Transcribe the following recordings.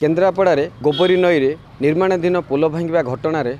କେନ୍ଦ୍ରାପଡ଼ାରେ ଗୋବରୀ ନଈରେ ନିର୍ମାଣାଧୀନ ପୋଲ ଭାଙ୍ଗିବା ଘଟଣାରେ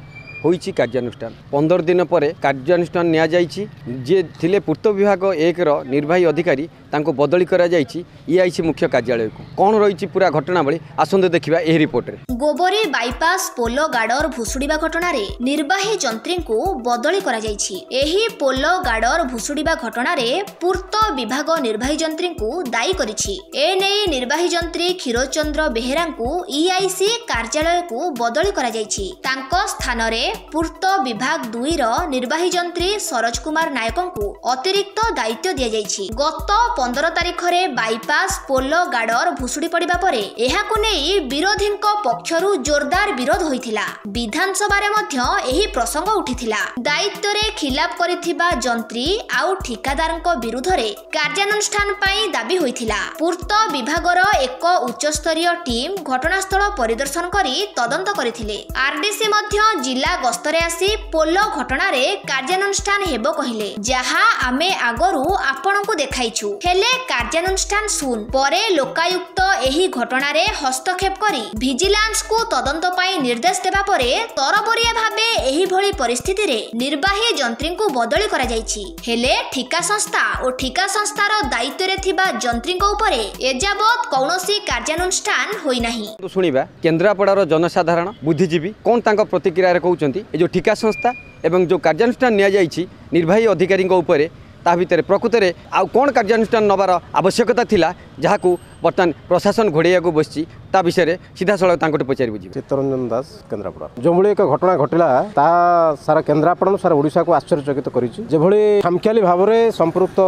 ହୋଇଛି କାର୍ଯ୍ୟାନୁଷ୍ଠାନ ପନ୍ଦର ଦିନ ପରେ କାର୍ଯ୍ୟାନୁଷ୍ଠାନ ନିଆଯାଇଛି ଯିଏ ଥିଲେ ପୂର୍ତ୍ତ ବିଭାଗ ଏକର ନିର୍ବାହୀ ଅଧିକାରୀ ତାଙ୍କୁ ବଦଳି କରାଯାଇଛି ଇଆଇସି ମୁଖ୍ୟ କାର୍ଯ୍ୟାଳୟକୁ କ'ଣ ରହିଛି ପୁରା ଘଟଣାବଳୀ ଆସନ୍ତୁ ଦେଖିବା ଏହି ରିପୋର୍ଟରେ ଗୋବରୀ ବାଇପାସ୍ ପୋଲ ଗାର୍ଡର ଭୁଶୁଡ଼ିବା ଘଟଣାରେ ନିର୍ବାହୀ ଯନ୍ତ୍ରୀଙ୍କୁ ବଦଳି କରାଯାଇଛି ଏହି ପୋଲ ଗାର୍ଡର ଭୁଶୁଡ଼ିବା ଘଟଣାରେ ପୂର୍ତ୍ତ ବିଭାଗ ନିର୍ବାହୀ ଯନ୍ତ୍ରୀଙ୍କୁ ଦାୟୀ କରିଛି ଏନେଇ ନିର୍ବାହୀ ଯନ୍ତ୍ରୀ କ୍ଷୀରୋଚନ୍ଦ୍ର ବେହେରାଙ୍କୁ ଇଆଇସି କାର୍ଯ୍ୟାଳୟକୁ ବଦଳି କରାଯାଇଛି ତାଙ୍କ ସ୍ଥାନରେ ପୂର୍ତ୍ତ ବିଭାଗ ଦୁଇର ନିର୍ବାହୀ ଯନ୍ତ୍ରୀ ସରୋଜ କୁମାର ନାୟକଙ୍କୁ ଅତିରିକ୍ତ ଦାୟିତ୍ୱ ଦିଆଯାଇଛି ଗତ ପନ୍ଦର ତାରିଖରେ ବାଇପାସ୍ ପୋଲ ଗାର୍ଡର ଭୁଷୁଡ଼ି ପଡ଼ିବା ପରେ ଏହାକୁ ନେଇ ବିରୋଧୀଙ୍କ ପକ୍ଷରୁ ଜୋରଦାର ବିରୋଧ ହୋଇଥିଲା ବିଧାନସଭାରେ ମଧ୍ୟ ଏହି ପ୍ରସଙ୍ଗ ଉଠିଥିଲା ଦାୟିତ୍ୱରେ ଖିଲାପ କରିଥିବା ଯନ୍ତ୍ରୀ ଆଉ ଠିକାଦାରଙ୍କ ବିରୁଦ୍ଧରେ କାର୍ଯ୍ୟାନୁଷ୍ଠାନ ପାଇଁ ଦାବି ହୋଇଥିଲା ପୂର୍ତ୍ତ ବିଭାଗର ଏକ ଉଚ୍ଚସ୍ତରୀୟ ଟିମ୍ ଘଟଣାସ୍ଥଳ ପରିଦର୍ଶନ କରି ତଦନ୍ତ କରିଥିଲେ ଆର୍ଡିସି ମଧ୍ୟ ଜିଲ୍ଲା ଗସ୍ତରେ ଆସି ପୋଲ ଘଟଣାରେ କାର୍ଯ୍ୟାନୁଷ୍ଠାନ ହେବ କହିଲେ ଯାହା ଆମେ ଆଗରୁ ଆପଣଙ୍କୁ ଦେଖାଇଛୁ ହେଲେ କାର୍ଯ୍ୟାନୁଷ୍ଠାନ ଶୂନ ପରେ ଲୋକାୟୁକ୍ତ ଏହି ଘଟଣାରେ ହସ୍ତକ୍ଷେପ କରି ଭିଜିଲାନ୍ସକୁ ତଦନ୍ତ ପାଇଁ ନିର୍ଦ୍ଦେଶ ଦେବା ପରେ ତରବରିଆ ଭାବେ ଏହିଭଳି ପରିସ୍ଥିତିରେ ନିର୍ବାହୀ ଯନ୍ତ୍ରୀଙ୍କୁ ବଦଳି କରାଯାଇଛି ହେଲେ ଠିକା ସଂସ୍ଥା ଓ ଠିକା ସଂସ୍ଥାର ଦାୟିତ୍ୱରେ ଥିବା ଯନ୍ତ୍ରୀଙ୍କ ଉପରେ ଏଯାବତ୍ କୌଣସି କାର୍ଯ୍ୟାନୁଷ୍ଠାନ ହୋଇନାହିଁ ଶୁଣିବା କେନ୍ଦ୍ରାପଡ଼ାର ଜନସାଧାରଣ ବୁଦ୍ଧିଜୀବୀ କ'ଣ ତାଙ୍କ ପ୍ରତିକ୍ରିୟାରେ କହୁଛନ୍ତି କରିଛନ୍ତି ଏ ଯେଉଁ ଠିକା ସଂସ୍ଥା ଏବଂ ଯେଉଁ କାର୍ଯ୍ୟାନୁଷ୍ଠାନ ନିଆଯାଇଛି ନିର୍ବାହୀ ଅଧିକାରୀଙ୍କ ଉପରେ ତା ଭିତରେ ପ୍ରକୃତରେ ଆଉ କ'ଣ କାର୍ଯ୍ୟାନୁଷ୍ଠାନ ନେବାର ଆବଶ୍ୟକତା ଥିଲା ଯାହାକୁ ବର୍ତ୍ତମାନ ପ୍ରଶାସନ ଘୋଡ଼େଇବାକୁ ବସିଛି ତା ବିଷୟରେ ସିଧାସଳଖ ତାଙ୍କଠୁ ପଚାରି ବୁଝିବି ଚିତ୍ତରଞ୍ଜନ ଦାସ କେନ୍ଦ୍ରାପଡ଼ା ଯେଉଁଭଳି ଏକ ଘଟଣା ଘଟିଲା ତାହା ସାରା କେନ୍ଦ୍ରାପଡ଼ା ସାରା ଓଡ଼ିଶାକୁ ଆଶ୍ଚର୍ଯ୍ୟଚକିତ କରିଛି ଯେଭଳି ଖାମଖିଆଲି ଭାବରେ ସମ୍ପୃକ୍ତ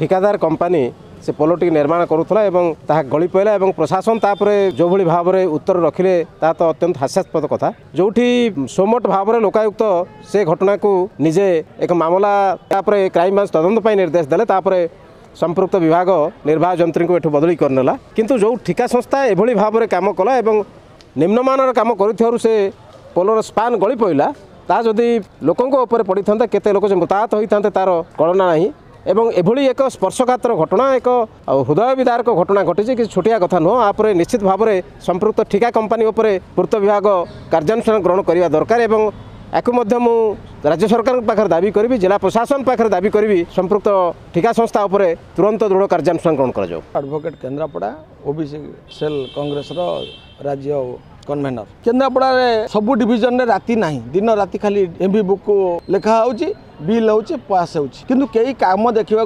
ଠିକାଦାର କମ୍ପାନୀ ସେ ପୋଲଟି ନିର୍ମାଣ କରୁଥିଲା ଏବଂ ତାହା ଗଳି ପଡ଼ିଲା ଏବଂ ପ୍ରଶାସନ ତାପରେ ଯେଉଁଭଳି ଭାବରେ ଉତ୍ତର ରଖିଲେ ତାହା ତ ଅତ୍ୟନ୍ତ ହାସ୍ୟାସ୍ପଦ କଥା ଯେଉଁଠି ସୋମଟ ଭାବରେ ଲୋକାୟୁକ୍ତ ସେ ଘଟଣାକୁ ନିଜେ ଏକ ମାମଲା ତାପରେ କ୍ରାଇମବ୍ରାଞ୍ଚ ତଦନ୍ତ ପାଇଁ ନିର୍ଦ୍ଦେଶ ଦେଲେ ତାପରେ ସମ୍ପୃକ୍ତ ବିଭାଗ ନିର୍ବାହ ଯନ୍ତ୍ରୀଙ୍କୁ ଏଠୁ ବଦଳି କରିନେଲା କିନ୍ତୁ ଯେଉଁ ଠିକା ସଂସ୍ଥା ଏଭଳି ଭାବରେ କାମ କଲା ଏବଂ ନିମ୍ନମାନର କାମ କରୁଥିବାରୁ ସେ ପୋଲର ସ୍ପାନ୍ ଗଳି ପଡ଼ିଲା ତାହା ଯଦି ଲୋକଙ୍କ ଉପରେ ପଡ଼ିଥାନ୍ତା କେତେ ଲୋକ ଯେ ମୃତାହତ ହୋଇଥାନ୍ତେ ତାର କଳନା ନାହିଁ ଏବଂ ଏଭଳି ଏକ ସ୍ପର୍ଶକାତର ଘଟଣା ଏକ ହୃଦୟ ବିଦାରକ ଘଟଣା ଘଟିଛି କିଛି ଛୋଟିଆ କଥା ନୁହଁ ଆପରେ ନିଶ୍ଚିତ ଭାବରେ ସମ୍ପୃକ୍ତ ଠିକା କମ୍ପାନୀ ଉପରେ ପୂର୍ତ୍ତ ବିଭାଗ କାର୍ଯ୍ୟାନୁଷ୍ଠାନ ଗ୍ରହଣ କରିବା ଦରକାର ଏବଂ ୟାକୁ ମଧ୍ୟ ମୁଁ ରାଜ୍ୟ ସରକାରଙ୍କ ପାଖରେ ଦାବି କରିବି ଜିଲ୍ଲା ପ୍ରଶାସନ ପାଖରେ ଦାବି କରିବି ସମ୍ପୃକ୍ତ ଠିକା ସଂସ୍ଥା ଉପରେ ତୁରନ୍ତ ଦୃଢ଼ କାର୍ଯ୍ୟାନୁଷ୍ଠାନ ଗ୍ରହଣ କରାଯାଉ advocate Kendrapara O B C cell କଂଗ୍ରେସର ରାଜ୍ୟ কনভেনর কেন্দ্রাপড়ার সবু ডিভিজনের রাতে না দিন রাতে খালি এমভি বুক লেখা হচ্ছে বিল হচ্ছে পাস হচ্ছে কিন্তু কেই কাম দেখা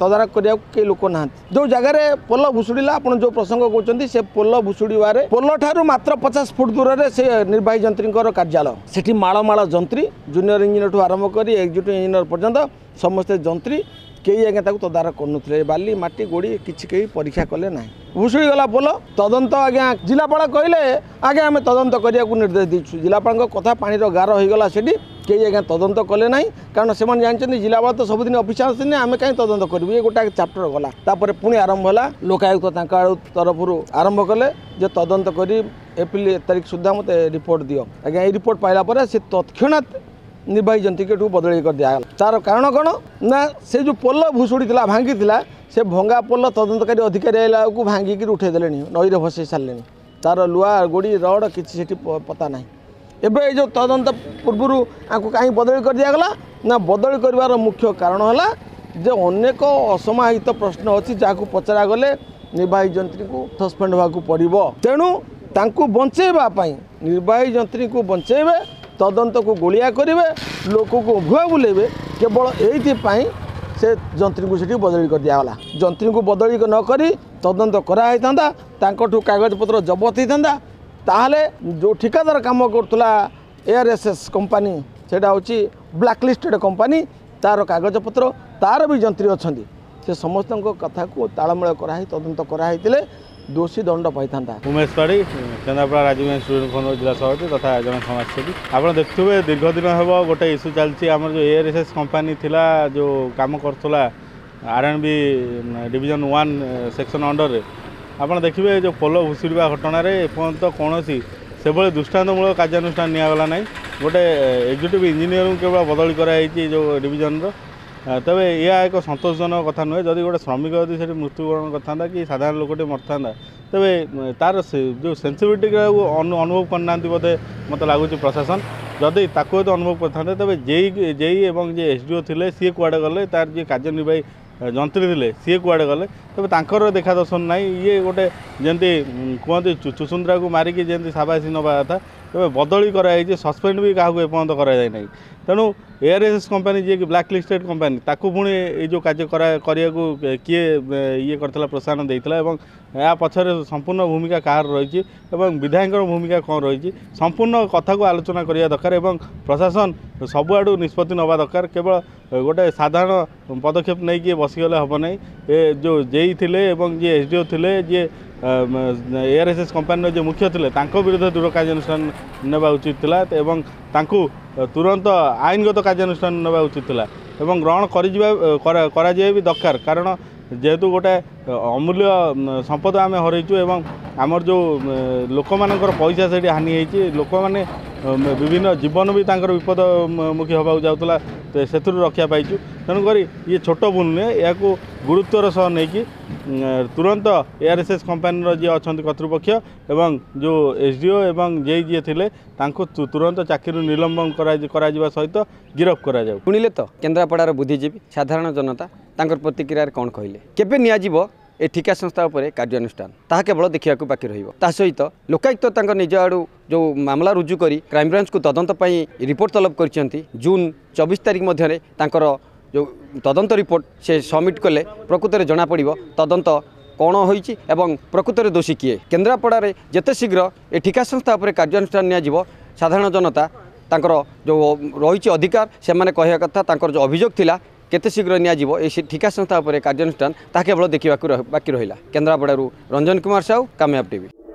তদারখ করা কে লোক না যে জায়গায় পোল ভুষুড়া আপনার যে প্রসঙ্গ কৌন সে পোল ভুষুড়বার পোল ঠার মাত্র পচাশ ফুট দূরের সে নির্বাহী যন্ত্রীঙ্কর কার্যালয় সেটি মাড় মাড় যন্ত্রী জুনিয়র ইঞ্জিনিয়র ঠু আরম্ভ করে এক্সিকিউটিভ ইঞ্জিনিয়র পর্যন্ত সমস্ত যন্ত্রী কেই আজ্ঞা তাকে তদারক করুলে বালি মাটি গোড়ি কিছু কেউ পরীক্ষা কলে না ভুষুড়ি গলা পোল তদন্ত আজ্ঞা জেলাপাল কহিলে আজ্ঞা আমি তদন্ত করা নির্দেশ দিচ্ছি জেলাপাল কথা পাঁচ গার হয়ে হয়েগলা সেটি কেই আজ্ঞা তদন্ত কলে না কারণ সে জাঁচান জেলাপাল তো ସବୁদিନ অফিস আসছেন আমি কাই তদন্ত করবু এ গোটা চ্যাপ্টর গলা তাপরে পুঁজি আরম্ভ হল লোকায়ুক্ত তাঁর তরফর আরম্ভ কলে যে তদন্ত করি এপ্রিল এক তারিখ সুদ্ধা মতো রিপোর্ট দিও আজ্ঞা এই রিপোর্ট পাইলা পরে সে তৎক্ষণাৎ ନିର୍ବାହୀ ଯନ୍ତ୍ରୀଙ୍କଠୁ ବଦଳି କରି ଦିଆଗଲା ତା'ର କାରଣ କ'ଣ ନା ସେ ଯେଉଁ ପୋଲ ଭୁଷୁଡ଼ିଥିଲା ଭାଙ୍ଗିଥିଲା ସେ ଭଙ୍ଗା ପୋଲ ତଦନ୍ତକାରୀ ଅଧିକାରୀ ଆଇଲା ବେଳକୁ ଭାଙ୍ଗିକିରି ଉଠାଇ ଦେଲେଣି ନଈରେ ଭସେଇ ସାରିଲେଣି ତା'ର ଲୁହା ଗୋଡ଼ି ରଡ଼ କିଛି ସେଠି ପତା ନାହିଁ ଏବେ ଏ ଯେଉଁ ତଦନ୍ତ ପୂର୍ବରୁ ଆଙ୍କୁ କାହିଁକି ବଦଳି କରି ଦିଆଗଲା ନା ବଦଳି କରିବାର ମୁଖ୍ୟ କାରଣ ହେଲା ଯେ ଅନେକ ଅସମାହିତ ପ୍ରଶ୍ନ ଅଛି ଯାହାକୁ ପଚରାଗଲେ ନିର୍ବାହୀ ଯନ୍ତ୍ରୀଙ୍କୁ ସସ୍ପେଣ୍ଡ ହେବାକୁ ପଡ଼ିବ ତେଣୁ ତାଙ୍କୁ ବଞ୍ଚାଇବା ପାଇଁ ନିର୍ବାହୀ ଯନ୍ତ୍ରୀଙ୍କୁ ବଞ୍ଚାଇବେ ତଦନ୍ତକୁ ଗୋଳିଆ କରିବେ ଲୋକକୁ ଉଭୟ ବୁଲେଇବେ କେବଳ ଏଇଥିପାଇଁ ସେ ଯନ୍ତ୍ରୀଙ୍କୁ ସେଠି ବଦଳି କରିଦିଆଗଲା ଯନ୍ତ୍ରୀଙ୍କୁ ବଦଳି ନକରି ତଦନ୍ତ କରାହେଇଥାନ୍ତା ତାଙ୍କଠୁ କାଗଜପତ୍ର ଜବତ ହେଇଥାନ୍ତା ତାହେଲେ ଯେଉଁ ଠିକାଦାର କାମ କରୁଥିଲା ଏଆର୍ ଏସ୍ ଏସ୍ କମ୍ପାନୀ ସେଇଟା ହେଉଛି ବ୍ଲାକ୍ଲିଷ୍ଟେଡ଼୍ କମ୍ପାନୀ ତା'ର କାଗଜପତ୍ର ତା'ର ବି ଯନ୍ତ୍ରୀ ଅଛନ୍ତି ସେ ସମସ୍ତଙ୍କ କଥାକୁ ତାଳମେଳ କରାହୋଇ ତଦନ୍ତ କରାହୋଇଥିଲେ দোষী দণ্ড পাইতা উমেশ পাড়ি কেন্দ্রাপড়া রাজীব ষ্টুডেন্ট ফোন জেলা সভাপতি তথা জন সমাজসেবী আপনার দেখুবে দীর্ঘদিন হব গোটে ইস্যু চালছি আমার যে এআরএসএস কোম্পানি লা যে কাম করুলা R N B division one section অন্ডরে আপনার দেখবে যে পোল ভুষুড়া ঘটনার এপর্যন্ত কৌশি সেভাবে দৃষ্টান্তমূলক কার্যানুষ্ঠান নিগলা না গোটে এক্সিক্যুটিভ ইঞ্জিনিয়র কেবল বদলি করা হয়েছে যে ডিভিজনর তবে ଏହା ଏକ ସନ୍ତୋଷଜନକ କଥା ନୁହେଁ ଯଦି ଗୋଟେ ଶ୍ରମିକ ଯଦି ସେଠି ମୃତ୍ୟୁବରଣ କରିଥାନ୍ତା କି ସାଧାରଣ ଲୋକଟେ ମରିଥାନ୍ତା ତେବେ ତା'ର ଯେଉଁ ସେନ୍ସିଟିଭିଟିକୁ ଅନୁଭବ କରିନାହାନ୍ତି ବୋଧେ ମୋତେ ଲାଗୁଛି ପ୍ରଶାସନ ଯଦି ତାକୁ ଯଦି ଅନୁଭବ କରିଥାନ୍ତେ ତେବେ ଜେଇ ଜେଇ ଏବଂ ଯିଏ ଏସ୍ ଡି ଓ ଥିଲେ ସିଏ କୁଆଡ଼େ ଗଲେ ତା'ର ଯିଏ କାର୍ଯ୍ୟନିର୍ବାହୀ ଯନ୍ତ୍ରୀ ଥିଲେ ସିଏ କୁଆଡ଼େ ଗଲେ ତେବେ ତାଙ୍କର ଦେଖାଦର୍ଶନ ନାହିଁ ଇଏ ଗୋଟେ ଯେମିତି କୁହନ୍ତି ଚୁସୁନ୍ଦ୍ରାକୁ ମାରିକି ଯେମିତି ସାବାସି ନେବା କଥା ଏବେ ବଦଳି କରାଯାଇଛି ସସ୍ପେଣ୍ଡ ବି କାହାକୁ ଏପର୍ଯ୍ୟନ୍ତ କରାଯାଇ ନାହିଁ ତେଣୁ ଏସ୍ କମ୍ପାନୀ ଯିଏକି ବ୍ଲାକ୍ ଲିଷ୍ଟେଡ୍ କମ୍ପାନୀ ତାକୁ ପୁଣି ଏଇ ଯେଉଁ କାର୍ଯ୍ୟ କରିବାକୁ କିଏ ଇଏ କରିଥିଲା ପ୍ରୋତ୍ସାହନ ଦେଇଥିଲା ଏବଂ ଏହା ପଛରେ ସମ୍ପୂର୍ଣ୍ଣ ଭୂମିକା କାହାର ରହିଛି ଏବଂ ବିଧାୟକଙ୍କର ଭୂମିକା କ'ଣ ରହିଛି ସମ୍ପୂର୍ଣ୍ଣ କଥାକୁ ଆଲୋଚନା କରିବା ଦରକାର ଏବଂ ପ୍ରଶାସନ ସବୁଆଡ଼ୁ ନିଷ୍ପତ୍ତି ନେବା ଦରକାର କେବଳ ଗୋଟେ ସାଧାରଣ ପଦକ୍ଷେପ ନେଇକି ବସିଗଲେ ହେବ ନାହିଁ ଏ ଯେଉଁ ଜେଇ ଥିଲେ ଏବଂ ଯିଏ ଏସ୍ ଥିଲେ ଯିଏ ଏଆର୍ଏସ୍ଏସ୍ କମ୍ପାନୀର ଯେ ମୁଖ୍ୟ ଥିଲେ ତାଙ୍କ ବିରୁଦ୍ଧ ଦୃଢ଼ କାର୍ଯ୍ୟାନୁଷ୍ଠାନ ନେବା ଉଚିତ ଥିଲା ଏବଂ ତାଙ୍କୁ ତୁରନ୍ତ ଆଇନଗତ କାର୍ଯ୍ୟାନୁଷ୍ଠାନ ନେବା ଉଚିତ ଥିଲା ଏବଂ ଗ୍ରହଣ କରିଯିବା କରାଯିବା ବି ଦରକାର କାରଣ ଯେହେତୁ ଗୋଟେ ଅମୂଲ୍ୟ ସମ୍ପଦ ଆମେ ହରାଇଛୁ ଏବଂ ଆମର ଯେଉଁ ଲୋକମାନଙ୍କର ପଇସା ସେଠି ହାନି ହେଇଛି ଲୋକମାନେ ବିଭିନ୍ନ ଜୀବନ ବି ତାଙ୍କର ବିପଦମୁଖୀ ହେବାକୁ ଯାଉଥିଲା ସେଥିରୁ ରକ୍ଷା ପାଇଛୁ ତେଣୁକରି ଇଏ ଛୋଟ ଭୁଲ ନୁହେଁ ଏହାକୁ ଗୁରୁତ୍ୱର ସହ ନେଇକି ତୁରନ୍ତ ଏଆର୍ଏସ୍ଏସ୍ କମ୍ପାନୀର ଯିଏ ଅଛନ୍ତି କର୍ତ୍ତୃପକ୍ଷ ଏବଂ ଯେଉଁ ଏସ୍ ଡି ଓ ଏବଂ ଜେଇ ଯିଏ ଥିଲେ ତାଙ୍କୁ ତୁରନ୍ତ ଚାକିରିରୁ ନିଲମ୍ବନ କରାଯିବା ସହିତ ଗିରଫ କରାଯାଉ ଶୁଣିଲେ ତ କେନ୍ଦ୍ରାପଡ଼ାର ବୁଦ୍ଧିଜୀବୀ ସାଧାରଣ ଜନତା ତାଙ୍କର ପ୍ରତିକ୍ରିୟାରେ କ'ଣ କହିଲେ କେବେ ନିଆଯିବ ଏ ଠିକା ସଂସ୍ଥା ଉପରେ କାର୍ଯ୍ୟାନୁଷ୍ଠାନ ତାହା କେବଳ ଦେଖିବାକୁ ବାକି ରହିବ ତା ସହିତ ଲୋକାୟୁକ୍ତ ତାଙ୍କ ନିଜ ଆଡ଼ୁ ଯେଉଁ ମାମଲା ରୁଜୁ କରି କ୍ରାଇମବ୍ରାଞ୍ଚକୁ ତଦନ୍ତ ପାଇଁ ରିପୋର୍ଟ ତଲବ କରିଛନ୍ତି ଜୁନ୍ ଚବିଶ ତାରିଖ ମଧ୍ୟରେ ତାଙ୍କର ଯେଉଁ ତଦନ୍ତ ରିପୋର୍ଟ ସେ ସବମିଟ୍ କଲେ ପ୍ରକୃତରେ ଜଣାପଡ଼ିବ ତଦନ୍ତ କ'ଣ ହୋଇଛି ଏବଂ ପ୍ରକୃତରେ ଦୋଷୀ କିଏ କେନ୍ଦ୍ରାପଡ଼ାରେ ଯେତେ ଶୀଘ୍ର ଏ ଠିକା ସଂସ୍ଥା ଉପରେ କାର୍ଯ୍ୟାନୁଷ୍ଠାନ ନିଆଯିବ ସାଧାରଣ ଜନତା ତାଙ୍କର ଯେଉଁ ରହିଛି ଅଧିକାର ସେମାନେ କହିବା କଥା ତାଙ୍କର ଯେଉଁ ଅଭିଯୋଗ ଥିଲା କେତେ ଶୀଘ୍ର ନିଆଯିବ ଏ ଠିକା ସଂସ୍ଥା ଉପରେ କାର୍ଯ୍ୟାନୁଷ୍ଠାନ ତାହା କେବଳ ଦେଖିବାକୁ ବାକି ରହିଲା କେନ୍ଦ୍ରାପଡ଼ାରୁ ରଞ୍ଜନ କୁମାର ସାହୁ କାମୟାବ ଟିଭି